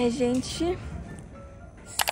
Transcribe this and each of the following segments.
É, gente.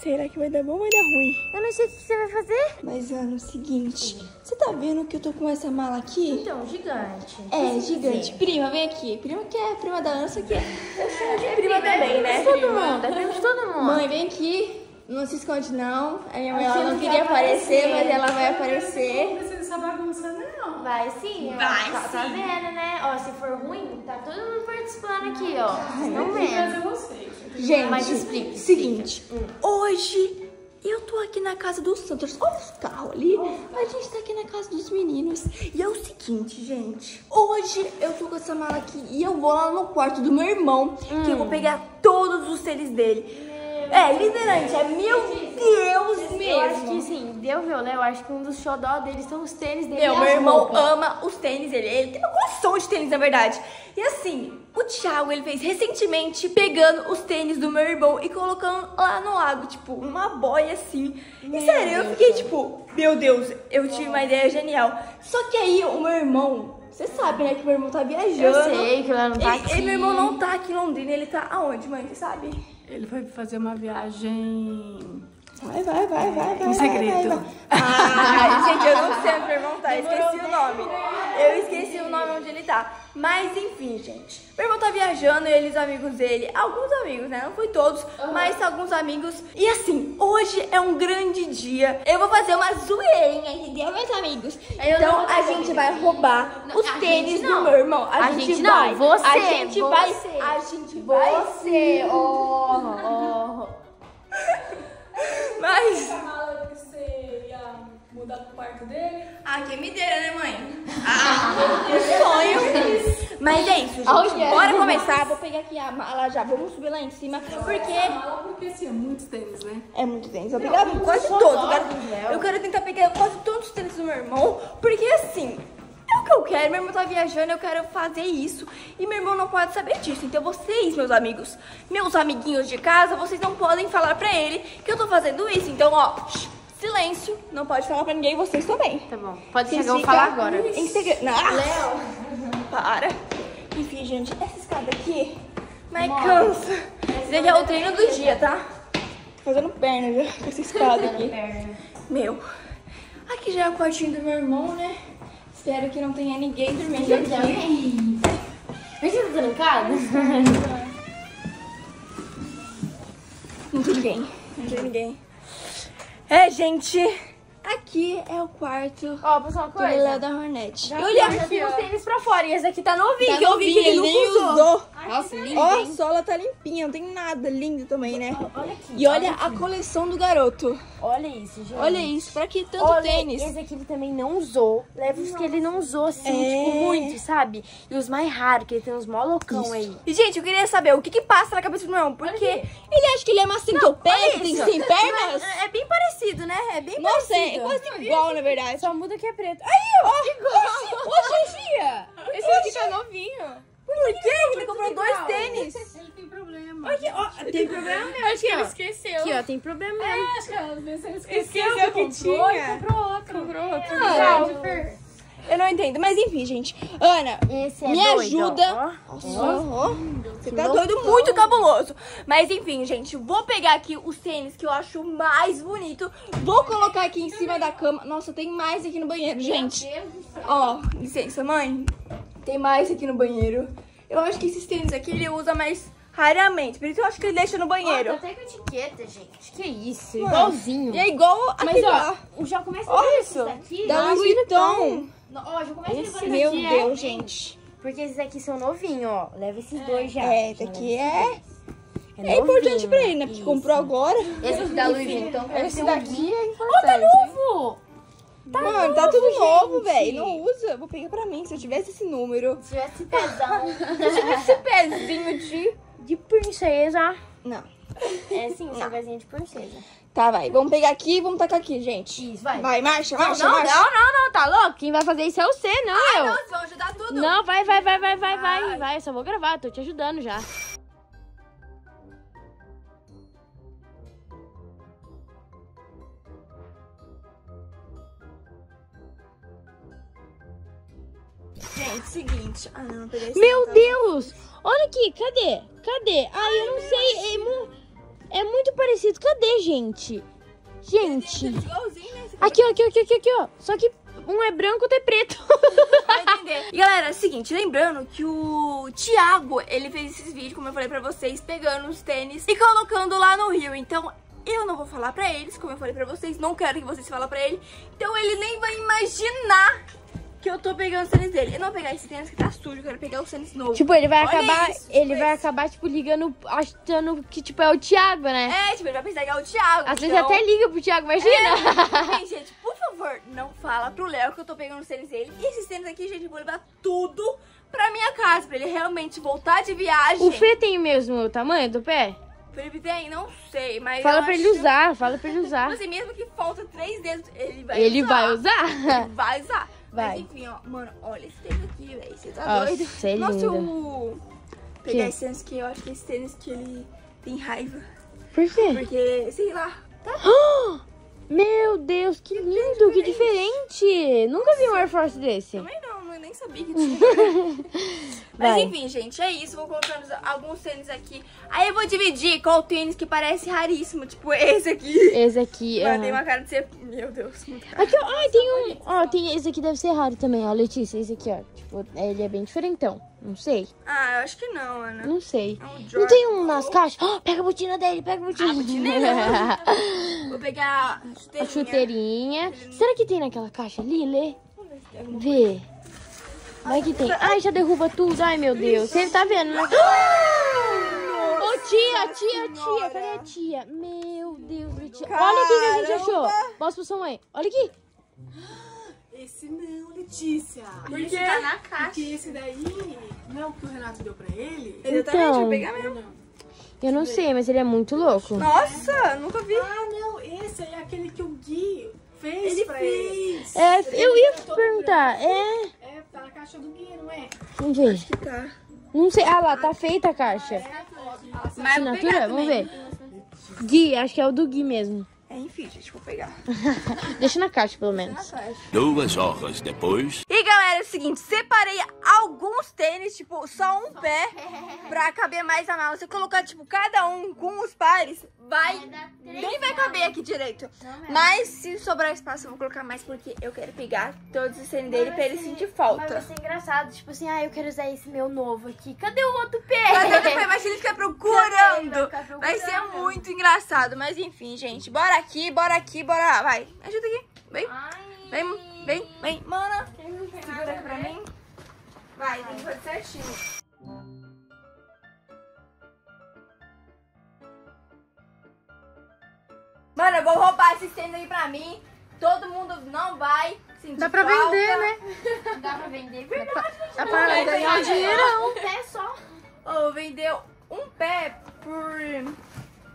Será que vai dar bom ou vai dar ruim? Eu não sei o que você vai fazer. Mas, Ana, é o seguinte. Você tá vendo que eu tô com essa mala aqui? Então, gigante. É, gigante. Prima, vem aqui. Prima que é prima da Ana, só que é. é prima também, né? Todo mundo, é primo de todo mundo. Mãe, vem aqui. Não se esconde, não. A minha mãe ela não queria aparecer, mas ela vai aparecer. Não dessa bagunça, não. Vai sim, ó. Vai tá, tá sim. vendo, né? Ó, se for ruim, tá todo mundo participando aqui, ó. Tem que vendo. Gente, Mas explica, seguinte. Hoje eu tô aqui na casa dos Santos. Olha os carros ali. A gente tá aqui na casa dos meninos. E é o seguinte, gente. Hoje eu tô com essa mala aqui e eu vou lá no quarto do meu irmão. Que eu vou pegar todos os tênis dele. É, literalmente, é meu Deus Eu acho que mesmo. sim, deu violão. Eu acho que um dos xodó deles são os tênis dele. Meu, e meu as irmão roupas. ama os tênis, ele, ele tem uma coleção de tênis, na verdade. E assim, o Thiago, ele fez recentemente pegando os tênis do meu irmão e colocando lá no lago, tipo, numa boia assim. E sério, eu fiquei tipo, meu Deus, eu tive uma ideia genial. Só que aí o meu irmão, você sabe, né, que meu irmão tá viajando. Eu sei que ela não tá ele, aqui. ele- meu irmão não tá aqui em Londrina, ele tá aonde, mãe? Você sabe? Ele foi fazer uma viagem. Vai, vai, vai, vai, vai. Um segredo. vai, vai. Ah, gente, eu não sei onde meu irmão tá. Eu esqueci o nome. Eu esqueci o nome onde ele tá. Mas enfim, gente. Meu irmão tá viajando, ele e os amigos dele. Alguns amigos, né? Não foi todos, mas alguns amigos. E assim, hoje é um grande dia. Eu vou fazer uma zoeirinha, entendeu, meus amigos? Eu então a gente vai roubar Não, os tênis do meu irmão. A, A gente, gente não, vai. você, A gente vai. você. A gente vai. Você, oh, Mas é isso, gente. Olha. Bora começar. Vou pegar aqui a mala já. Vamos subir lá em cima. Porque mala porque assim, é muitos tênis, né? é muito tênis. Eu vou pegar quase todos. Eu quero, eu quero tentar pegar quase todos os tênis do meu irmão. Porque assim. É o que eu quero, meu irmão tá viajando, eu quero fazer isso. E meu irmão não pode saber disso. Então vocês, meus amigos, meus amiguinhos de casa, vocês não podem falar pra ele que eu tô fazendo isso. Então, ó, silêncio. Não pode falar pra ninguém, vocês também. Tá bom, pode Vocês chegar, eu vou falar agora. Em segredo. Não. Léo. Para. Enfim, gente, essa escada aqui, mas cansa. Esse é o treino do dia, tá? Tô fazendo perna já com essa escada aqui. Meu. Aqui já é o quartinho do meu irmão, né? Espero que não tenha ninguém dormindo aqui. Mas você tá trancado? Não tem ninguém. Não tem ninguém. É, gente. Aqui é o quarto Ó, pessoal, uma do Léo coisa. da Hornet. Eu Olha, aqui os tênis pra fora e esse aqui tá novinho, Tá que eu vi que ele ele nem usou. usou. Nossa, lindo, Ó, a sola tá limpinha, não tem nada. Lindo também, né? Olha aqui. E olha a coleção do garoto. Olha isso, gente. Olha isso, pra que tanto Olha, tênis? Esse aqui ele também não usou. Leva os que ele não usou, assim, É. tipo, muito, sabe? E os mais raros, que ele tem uns mó loucão aí. E, gente, eu queria saber o que que passa na cabeça do meu irmão. Porque ele acha que ele é uma centopeia, que tem isso. 100 pernas? É, é bem parecido, né? É bem Nossa, é quase igual, na verdade. Só muda que é preto. Aí, ó. Oxi, Tia, esse aqui tá novinho. Por que ele comprou dois tênis? Ele tem problema. Aqui, ó, tem problema mesmo. Acho que ele esqueceu. Aqui, ó, tem problema mesmo. É, acho que ele esqueceu, Esqueceu que comprou tinha. e comprou outro. Comprou outro. Ah, Eu não entendo, mas enfim, gente. Ana, Esse é me doido, ajuda. ó. Nossa, ó. Você tá doido, muito cabuloso. Mas enfim, gente, vou pegar aqui os tênis que eu acho mais bonito. Vou colocar aqui em cima da cama. Nossa, tem mais aqui no banheiro, gente. Ó, licença, mãe. Tem mais aqui no banheiro. Eu acho que esses tênis aqui ele usa mais raramente. Por isso eu acho que ele deixa no Ó, tá banheiro. até com etiqueta, gente. Que isso, igualzinho. E é igual Mas, aquele ó, lá. já começa a Olha isso. daqui. Da Louis Vuitton. Ó, já começa a Esse, ver meu daqui, é- Deus, gente. Porque esses aqui são novinhos, ó. Leva esses dois já. É, daqui é... É, É importante pra ele, né? Porque Isso. comprou agora. Esse da Louis Vuitton. Esse daqui é Ó, tá novo! Tá Mano, tá novo, tudo novo, gente. velho. Não usa. Vou pegar pra mim. Se eu tivesse esse número. Se tivesse pesão Se eu tivesse esse pezinho de. de princesa. Não. É sim, um pezinho de princesa. Tá, vai. Vamos pegar aqui e vamos tacar aqui, gente. Isso, vai. Vai, marcha, marcha, não, marcha. não, não, não, tá louco? Quem vai fazer isso é você, não eu. Nossa, vão ajudar tudo. Não, vai, vai, vai, vai, vai, vai, vai. Eu só vou gravar, tô te ajudando já. Gente, seguinte. Ah, não, não peguei Meu não. Deus! Olha aqui, cadê? Cadê? Ai, eu não sei. mu- É muito parecido. Cadê, gente? Gente. Igualzinho, né? Aqui, ó, aqui, aqui, aqui, aqui, ó. Só que um é branco, outro é preto. vai entender. E galera, é o seguinte, lembrando que o Thiago, ele fez esses vídeos, como eu falei pra vocês, pegando os tênis e colocando lá no Rio. Então, eu não vou falar pra eles, como eu falei pra vocês, não quero que vocês falem pra ele. Então, ele nem vai imaginar que eu tô pegando os tênis dele. Eu não vou pegar esse tênis que tá sujo, eu quero pegar os tênis novos. tipo, ele vai Olha acabar. isso, ele tipo vai esse. acabar, tipo, ligando, achando que, tipo, é o Thiago, né? É, tipo, ele vai pensar que é o Thiago. Às vezes então- até liga pro Thiago, imagina. Bem, gente, por favor, não fala pro Léo que eu tô pegando os tênis dele. E esses tênis aqui, gente, eu vou levar tudo pra minha casa, pra ele realmente voltar de viagem. o Fê tem o mesmo tamanho do pé? Felipe tem? Não sei, mas Fala pra acho- ele usar, fala pra ele usar. Mas assim, mesmo que falta três dedos, ele vai Ele usar. vai usar. Ele vai usar. Vai. Mas enfim, ó, mano, olha esse tênis aqui, velho. Você tá Nossa, doido? é Nossa, eu... Pegar Que? esse tênis que eu acho que esse tênis que ele tem raiva. Por quê? Porque, sei lá, tá! Meu Deus, que lindo, que diferente. Nunca vi um Air Force desse. Também não, eu nem sabia que tinha. Mas Vai. enfim, gente, é isso. Vou colocando alguns tênis aqui. Aí eu vou dividir com o tênis que parece raríssimo, tipo esse aqui. Esse aqui. Mano, aham. tem uma cara de ser. Meu Deus, muito caro. Aqui, ó, ai, tem um. Ó, tem esse aqui deve ser raro também, ó, Letícia. Esse aqui, ó. Tipo, ele é bem diferentão. Não sei. Ah, eu acho que não, Ana. Não sei. É um Não tem um nas caixas? Ó, pega a botina dele, pega a botina. Vou pegar a a chuteirinha. chuteirinha. Será que tem naquela caixa ali, Lê? Vamos ver se tem alguma Vê. Vai que tem. Ai, já derruba tudo. Ai, meu Deus. Você tá vendo, né? Ô, tia, tia, tia. Cadê a tia? Meu Deus, tia. Olha aqui que a gente achou. Mostra pra sua mãe. Olha aqui. Esse não, Letícia. Por Esse quê? tá na caixa. Porque esse daí não é o que o Renato deu pra ele? Exatamente, Então. vou pegar mesmo. Eu não sei, mas ele é muito louco. Nossa, nunca vi. Ah, não, esse aí é aquele que o Gui fez Ele pra ele. fez. É, eu ia te perguntar. É. É, não é? Vamos ver. Que tá. Não sei. Ah lá, tá feita a caixa. Mas eu vou Assinatura? Vamos ver. Gui, acho que é o do Gui mesmo. É, enfim, gente, vou pegar. Deixa na caixa, pelo menos. Duas horas depois. E galera, é o seguinte, separei alguns tênis, tipo, só um pé, pra caber mais na mala. Se eu colocar, tipo, cada um com os pares, vai, nem vai caber aqui direito. Mas se sobrar espaço, eu vou colocar mais, porque eu quero pegar todos os tênis dele pra ele sentir Mas vai falta. ser engraçado, tipo assim, ah, eu quero usar esse meu novo aqui. Cadê o outro pé? Mas eu depois, imagina ele ficar Vai procurando. Vai ser muito engraçado. Mas enfim, gente, bora aqui, bora aqui, bora lá. Vai, me ajuda aqui. Vem, Ai. vem, vem, vem. Mana, pé segura aqui pra mim. Vai, tem que fazer certinho. Mano, eu vou roubar esse tênis aí pra mim. Todo mundo não vai sentir Dá pra falta. vender, né? Dá pra vender? Verdade. Dá pra ganhar um dinheirão. Um pé só. Ô, vendeu um pé por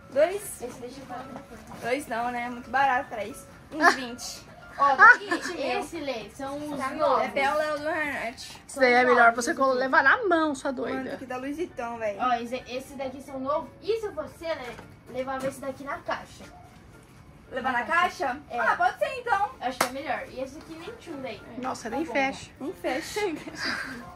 dois. Esse deixa eu falar. Dois não, né? Muito barato pra isso. Uns 20. Ó, daqui, esse, Lê, são os É novos. pé o Léo do Renate. Isso daí é melhor você levar na mão, sua Mano, doida. aqui da Luizitão, velho. Ó, esse, esse daqui são novos. E se você, Lê, levava esse daqui na caixa? Levar na caixa? É. Ah, pode ser então. Acho que é melhor. E esse aqui nem tinha um daí. Nossa, nem fecha. Nem fecha.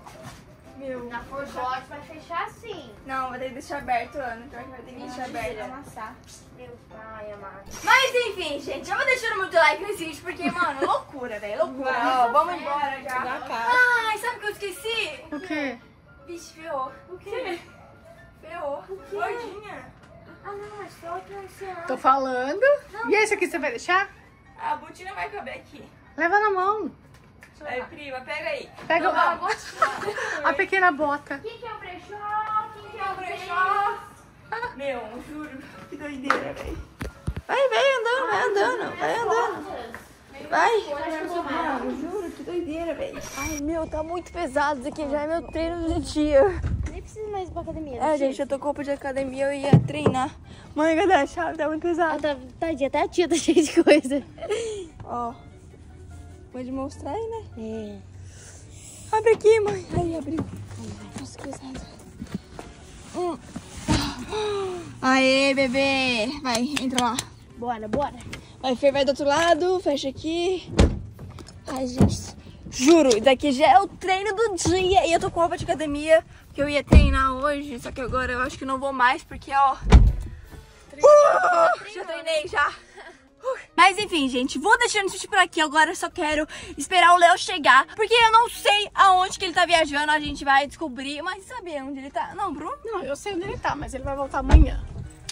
Meu. Na forchote vai fechar assim. Não, vai ter que deixar aberto, Ana. Então vai ter que deixar aberto. amassar. Meu pai amado. Mas enfim, gente, eu vou deixando muito like nesse vídeo, porque, mano, loucura, velho. Loucura. Ó, vamos embora já. Ai, sabe o que eu esqueci? O quê? Vixe, ferrou. O quê? Ferrou. Gordinha. Ah, não, é só. Tô falando. E esse aqui você vai deixar? A botina vai caber aqui. Leva na mão. Aí, prima, pega aí. Pega Não, a, vamos. a pequena bota. Quem que é o brechó? Quem que é o brechó? Meu, juro. Que doideira, velho. Vai, vai andando, vai andando, vai andando. Vai. Mano, juro, que doideira, velho. Ai, meu, tá muito pesado isso aqui. Já é meu treino do dia. Nem precisa mais ir pra academia. É, gente, eu tô com roupa de academia, eu ia treinar. Mãe, cadê a chave? Tá muito Ah, pesado. tá, tadinha, até a tia tá cheia de coisa. Ó. Pode mostrar aí, né? É. Abre aqui, mãe. Aí, abriu. Nossa, que pesado. Hum. Aê, bebê. Vai, entra lá. Bora, bora. Vai, Fer, vai do outro lado. Fecha aqui. Ai, gente. Juro, isso daqui já é o treino do dia. E eu tô com roupa de academia, porque eu ia treinar hoje. Só que agora eu acho que não vou mais, porque, ó... Já treinei, já. Mas enfim, gente, vou deixando esse vídeo por aqui. Agora eu só quero esperar o Léo chegar. Porque eu não sei aonde que ele tá viajando. A gente vai descobrir. Mas sabe onde ele tá? Não, Bruno? Não, eu sei onde ele tá, mas ele vai voltar amanhã.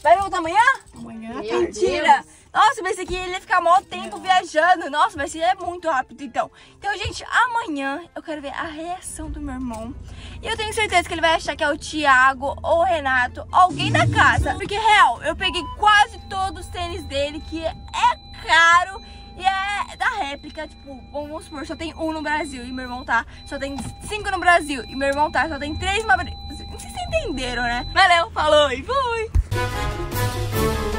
Vai voltar amanhã? Amanhã Meu. Mentira! Nossa, mas esse aqui ele ia ficar mó tempo viajando. Nossa, mas ele é muito rápido, então. Então, gente, amanhã eu quero ver a reação do meu irmão. E eu tenho certeza que ele vai achar que é o Thiago ou o Renato, alguém da casa. Porque, real, eu peguei quase todos os tênis dele, que é caro. E é da réplica, tipo, vamos supor, só tem um no Brasil e meu irmão tá. Só tem cinco no Brasil e meu irmão tá, só tem três no Brasil. Não sei se vocês entenderam, né? Valeu, falou e fui! Música